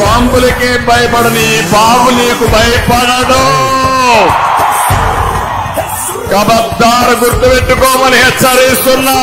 పాములకే భయపడని బాబు నీకు భయపడదు. కబద్దారు గుర్తుపెట్టుకోమని హెచ్చరిస్తున్నా.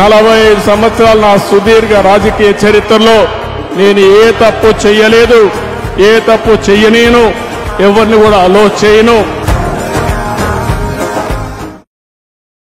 నలభై ఐదు సంవత్సరాల నా సుదీర్ఘ రాజకీయ చరిత్రలో నేను ఏ తప్పు చెయ్యలేదు ఏ తప్పు చెయ్యనేను ఎవరిని కూడా అలో చేయను.